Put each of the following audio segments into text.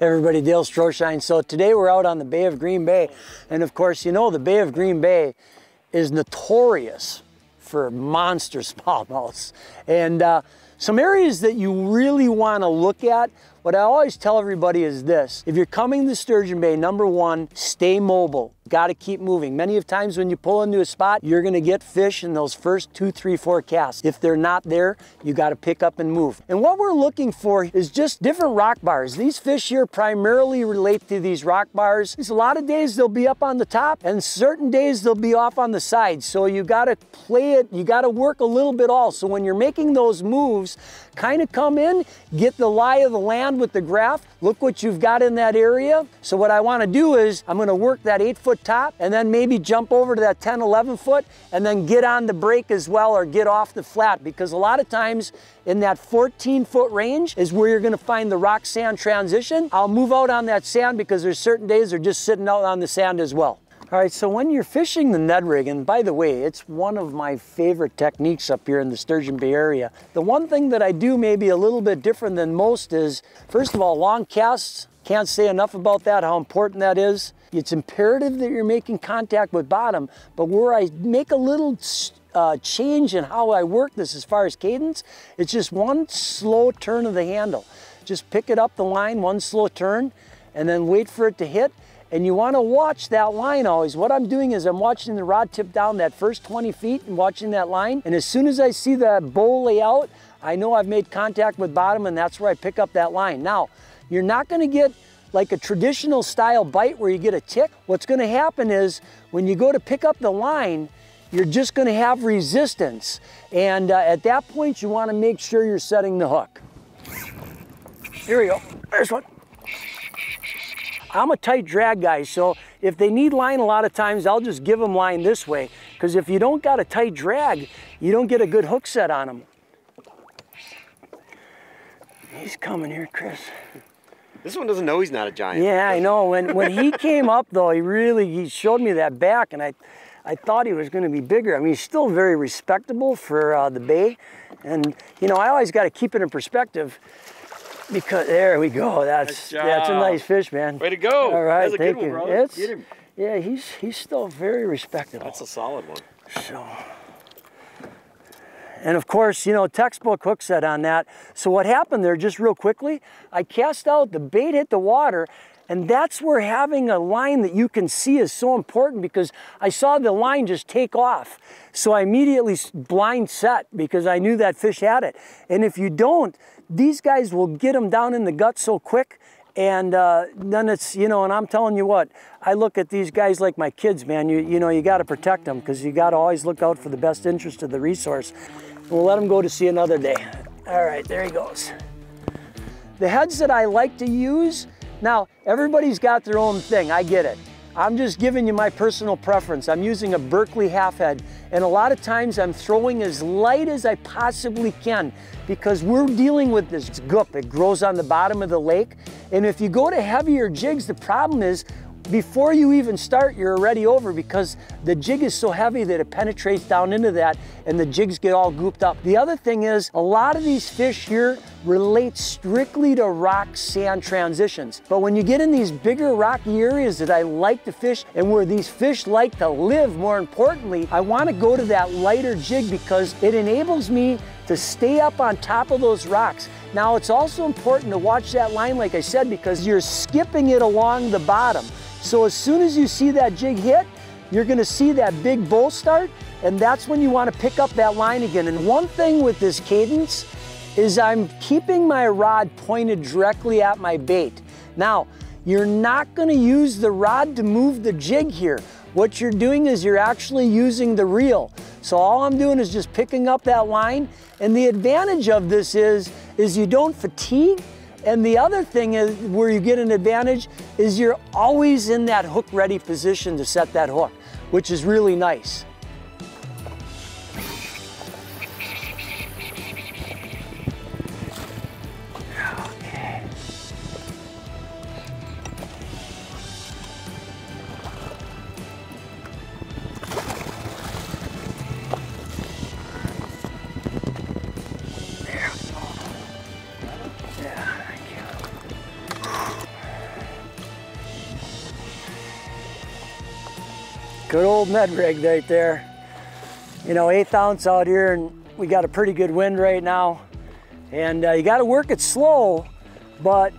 everybody, Dale Stroschein. So today we're out on the Bay of Green Bay. And of course, you know, the Bay of Green Bay is notorious for monster smallmouths. And uh, some areas that you really want to look at what I always tell everybody is this. If you're coming to Sturgeon Bay, number one, stay mobile. Got to keep moving. Many of times when you pull into a spot, you're going to get fish in those first two, three, four casts. If they're not there, you got to pick up and move. And what we're looking for is just different rock bars. These fish here primarily relate to these rock bars. There's a lot of days they'll be up on the top and certain days they'll be off on the sides. So you got to play it, you got to work a little bit all. So when you're making those moves, kind of come in, get the lie of the land with the graph. Look what you've got in that area. So what I want to do is I'm going to work that 8 foot top and then maybe jump over to that 10, 11 foot and then get on the break as well or get off the flat because a lot of times in that 14 foot range is where you're going to find the rock sand transition. I'll move out on that sand because there's certain days they're just sitting out on the sand as well. All right, so when you're fishing the Ned rig, and by the way, it's one of my favorite techniques up here in the Sturgeon Bay area. The one thing that I do maybe a little bit different than most is, first of all, long casts, can't say enough about that, how important that is. It's imperative that you're making contact with bottom, but where I make a little uh, change in how I work this as far as cadence, it's just one slow turn of the handle. Just pick it up the line, one slow turn, and then wait for it to hit, and you want to watch that line always. What I'm doing is I'm watching the rod tip down that first 20 feet and watching that line. And as soon as I see that bow lay out, I know I've made contact with bottom and that's where I pick up that line. Now, you're not going to get like a traditional style bite where you get a tick. What's going to happen is when you go to pick up the line, you're just going to have resistance. And uh, at that point, you want to make sure you're setting the hook. Here we go. There's one. I'm a tight drag guy, so if they need line a lot of times, I'll just give them line this way. Because if you don't got a tight drag, you don't get a good hook set on them. He's coming here, Chris. This one doesn't know he's not a giant. Yeah, I know. When when he came up though, he really he showed me that back, and I I thought he was going to be bigger. I mean, he's still very respectable for uh, the bay, and you know I always got to keep it in perspective. Because there we go. That's Nice that's a nice fish, man. Way to go. All right, That's a good thank one, you. brother. It's, Get him. yeah, he's he's still very respectable. That's a solid one. So, and of course, you know, textbook hook set on that. So what happened there, just real quickly, I cast out, the bait hit the water, and that's where having a line that you can see is so important because I saw the line just take off. So I immediately blind set because I knew that fish had it. And if you don't, these guys will get them down in the gut so quick and uh, then it's, you know, and I'm telling you what, I look at these guys like my kids, man. You, you know, you got to protect them because you got to always look out for the best interest of the resource. We'll let him go to see another day. All right, there he goes. The heads that I like to use, now everybody's got their own thing, I get it. I'm just giving you my personal preference. I'm using a Berkley half head, and a lot of times I'm throwing as light as I possibly can because we're dealing with this goop. It grows on the bottom of the lake, and if you go to heavier jigs, the problem is before you even start, you're already over because the jig is so heavy that it penetrates down into that and the jigs get all gooped up. The other thing is a lot of these fish here relate strictly to rock sand transitions. But when you get in these bigger rocky areas that I like to fish and where these fish like to live, more importantly, I want to go to that lighter jig because it enables me to stay up on top of those rocks. Now it's also important to watch that line, like I said, because you're skipping it along the bottom. So as soon as you see that jig hit, you're gonna see that big bowl start, and that's when you wanna pick up that line again. And one thing with this cadence is I'm keeping my rod pointed directly at my bait. Now, you're not gonna use the rod to move the jig here. What you're doing is you're actually using the reel. So all I'm doing is just picking up that line. And the advantage of this is, is you don't fatigue. And the other thing is where you get an advantage is you're always in that hook ready position to set that hook, which is really nice. Good old Ned rig right there. You know, eighth ounce out here and we got a pretty good wind right now. And uh, you gotta work it slow, but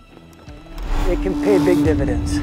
it can pay big dividends.